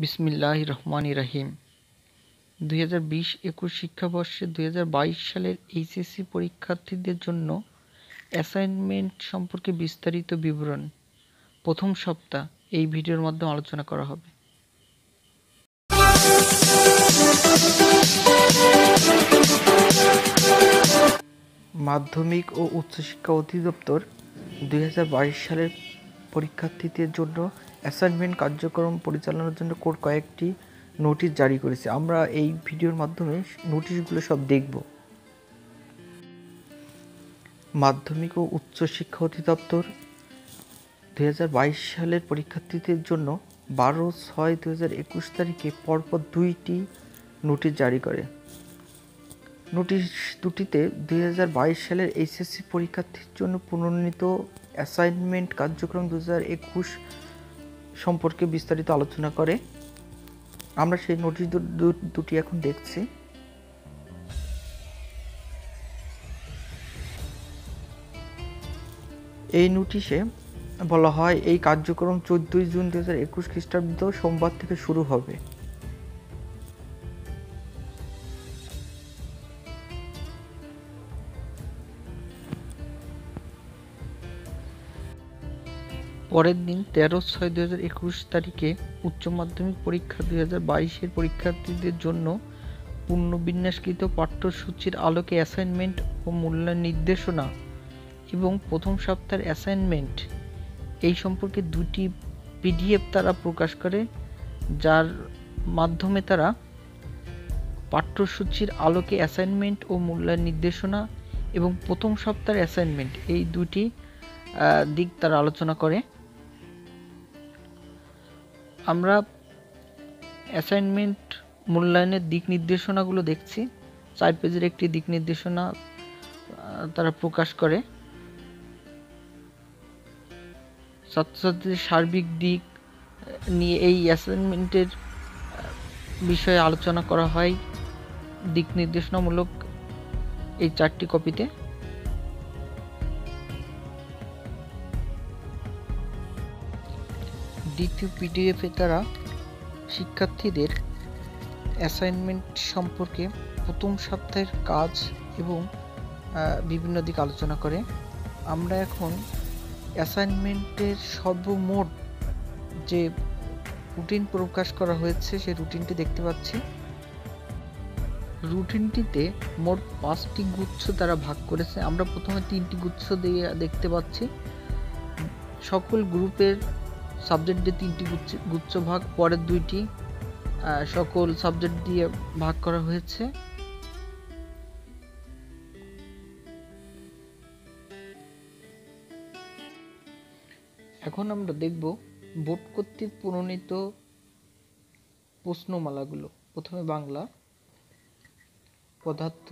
বিসমিল্লাহ রহমান রাহিম। দুই হাজার বিশ একুশ শিক্ষাবর্ষে দুই হাজার বাইশ সালের এইচএসসি পরীক্ষার্থীদের জন্য অ্যাসাইনমেন্ট সম্পর্কে বিস্তারিত বিবরণ প্রথম সপ্তাহ এই ভিডিওর মাধ্যমে আলোচনা করা হবে। মাধ্যমিক ও উচ্চশিক্ষা অধিদপ্তর দুই হাজার বাইশ সালের পরীক্ষার্থীদের জন্য অ্যাসাইনমেন্ট কার্যক্রম পরিচালনার জন্য কোর কয়েকটি নোটিশ জারি করেছে। আমরা এই ভিডিওর মাধ্যমে নোটিশগুলো সব দেখব। মাধ্যমিক ও উচ্চশিক্ষা অধিদপ্তর দু হাজার বাইশ সালের পরীক্ষার্থীদের জন্য বারো ছয় দু তারিখে পরপর দুইটি নোটিশ জারি করে। নোটিশ দুটিতে দুই হাজার বাইশ সালের এইচএসসি পরীক্ষার্থীর জন্য পুনর্নীত অ্যাসাইনমেন্ট কার্যক্রম দু হাজার একুশ সম্পর্কে বিস্তারিত আলোচনা করে। আমরা সেই নোটিশ দুটি এখন দেখছি। এই নোটিশে বলা হয়, এই কার্যক্রম চোদ্দই জুন দু হাজার একুশ খ্রিস্টাব্দ সোমবার থেকে শুরু হবে। পরের দিন তেরো ছয় দু হাজার একুশ তারিখে উচ্চ মাধ্যমিক পরীক্ষা দুই হাজার বাইশের পরীক্ষার্থীদের জন্য পুনর্বিন্যাসকৃত পাঠ্যসূচির আলোকে অ্যাসাইনমেন্ট ও মূল্যায়ন নির্দেশনা এবং প্রথম সপ্তাহের অ্যাসাইনমেন্ট। এই সম্পর্কে দুটি পিডিএফ তারা প্রকাশ করে, যার মাধ্যমে তারা পাঠ্যসূচির আলোকে অ্যাসাইনমেন্ট ও মূল্যায়ন নির্দেশনা এবং প্রথম সপ্তাহের অ্যাসাইনমেন্ট, এই দুটি দিক তারা আলোচনা করে। আমরা অ্যাসাইনমেন্ট মূল্যায়নের দিক নির্দেশনাগুলো দেখছি। চার পেজের একটি দিক নির্দেশনা তারা প্রকাশ করে। ছাত্রছাত্রীদের সার্বিক দিক নিয়ে এই অ্যাসাইনমেন্টের বিষয়ে আলোচনা করা হয়। দিক নির্দেশনামূলক এই চারটি কপিতে দ্বিতীয় পিডিএফে তারা শিক্ষার্থীদের অ্যাসাইনমেন্ট সম্পর্কে প্রথম সপ্তাহের কাজ এবং বিভিন্ন দিক আলোচনা করে। আমরা এখন অ্যাসাইনমেন্টের সর্বমোট যে রুটিন প্রকাশ করা হয়েছে, সেই রুটিনটি দেখতে পাচ্ছি। রুটিনটিতে মোট পাঁচটি গুচ্ছ তারা ভাগ করেছে। আমরা প্রথমে তিনটি গুচ্ছ দিয়ে দেখতে পাচ্ছি। সকল গ্রুপের সাবজেক্ট দিয়ে তিনটি গুচ্ছ গুচ্ছ ভাগ, পরের দুইটি সকল সাবজেক্ট দিয়ে ভাগ করা হয়েছে। এখন আমরা দেখব বোর্ড কর্তৃক প্রণীত প্রশ্নমালাগুলো। প্রথমে বাংলা, পদার্থ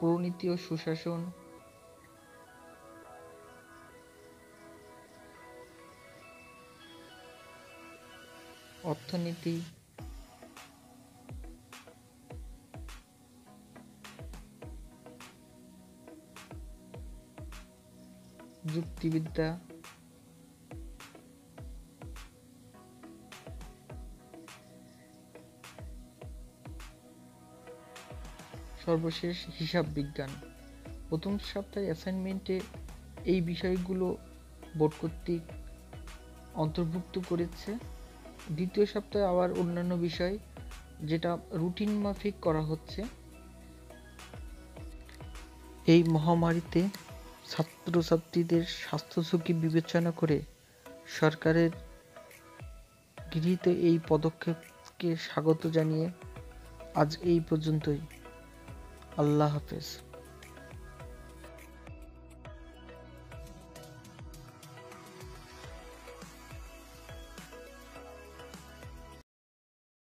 প্রণীতি ও সুশাসন। অর্থনীতি। যুক্তিবিদ্যা। সর্বশেষ হিসাব বিজ্ঞান। প্রথম সপ্তাহে অ্যাসাইনমেন্টে এই বিষয়গুলো বোর্ড কর্তৃক অন্তর্ভুক্ত করেছে। দ্বিতীয় সপ্তাহে আবার অন্যান্য বিষয়, যেটা রুটিন মাফিক করা হচ্ছে। এই মহামারীতে ছাত্রছাত্রীদের স্বাস্থ্য ঝুঁকি বিবেচনা করে সরকারের গৃহীত এই পদক্ষেপকে স্বাগত জানিয়ে আজ এই পর্যন্তই। अल्लाह हाफिज़।